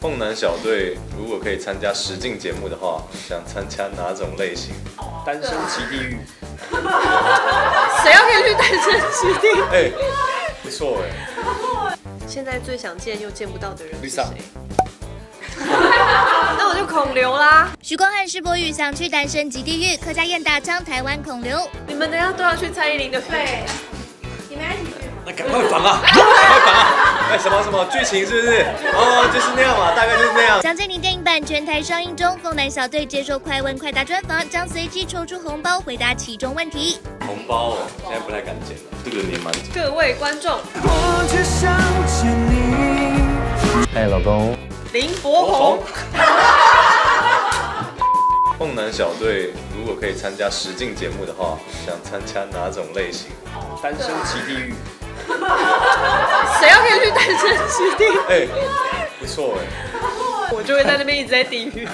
凤南小队如果可以参加实境节目的话，想参加哪种类型？单身即地狱。谁要可以去单身基地狱？哎，不错哎。现在最想见又见不到的人是 Lisa 谁？那我就孔刘啦。许光汉、施柏宇想去单身极地狱，客家燕打枪台湾孔刘。你们等下都要去蔡依林的对，你们要一起去吗？那赶快防啊！什么什么剧情是不是？哦，就是那样嘛，大概就是那样。蒋介宁电影版全台上映中，凤男小队接受快问快答专访，将随机抽出红包回答其中问题。红包哦，现在不太敢捡了，这个年蛮紧。各位观众，我只想见你。哎，老公，林柏宏。凤男小队如果可以参加实境节目的话，想参加哪种类型？单身即地狱。谁要跟你去单身基地？哎，不错哎。我就会在那边一直在地狱。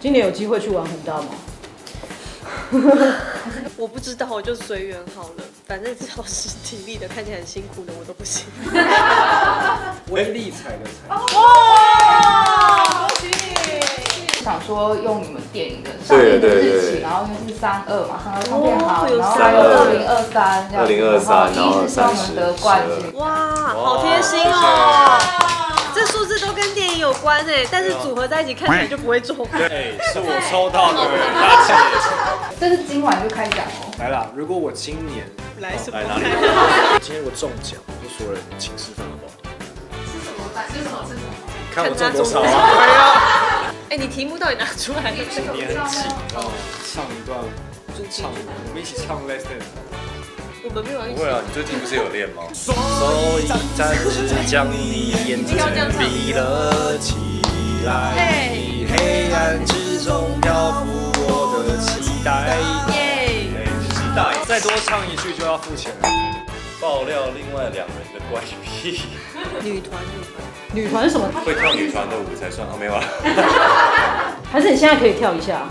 今年有机会去玩很大吗？我不知道，我就随缘好了。反正只要是体力的，看起来很辛苦的，我都不行。威力彩的彩。哇！说用你们电影的上映的对对对日期，然后因为是三二嘛，三二唱片好，然后32二零二三这样子，2023然后一是希望我们得冠军。哇，好贴心哦！这数字都跟电影有关哎，但是组合在一起看起来就不会中。对，是我抽到的。这是今晚就开奖哦。来啦，如果我今年来什么来？哪里？今天我中奖，就所有人请吃饭好不好？吃什么饭？吃什么？吃什么？看我中多少看他中啊？哎，你题目到底拿出来了？你很紧，你知道吗？唱一段，唱，我们一起唱《Let's Dance》。我们没有一起不会啊，你最近不是有练吗？所以暂时将你眼睛闭了起来，黑暗之中漂浮我的期待。耶！哎，期待再多唱一句就要付钱了。爆料另外两人的怪癖，女团女团，女团是什么？会跳女团的舞才算啊，没有啊。还是你现在可以跳一下？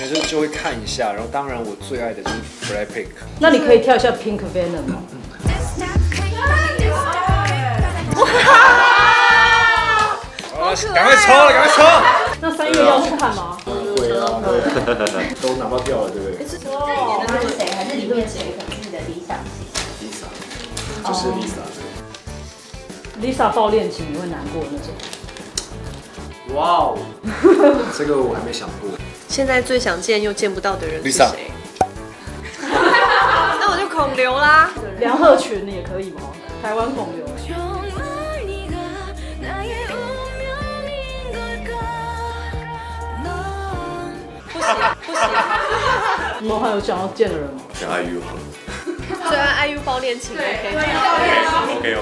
没事就会看一下，然后当然我最爱的就是 Blackpink。那你可以跳一下 Pink Venom 吗？啊，赶快抽了，赶快抽！那三月要去看吗？会啊，对，都拿到掉了，对不对他是谁？还是里面谁可能是你的理想型？？Lisa，就是 Lisa。Lisa 爆恋情你会难过那种？哇哦，这个我还没想过。现在最想见又见不到的人是 Lisa 谁？那我就孔刘啦。梁鹤群也可以吗？台湾孔刘。不行不行，你们还有想要见的人吗？选 IU 好了。虽然 IU 包恋情，ok，ok。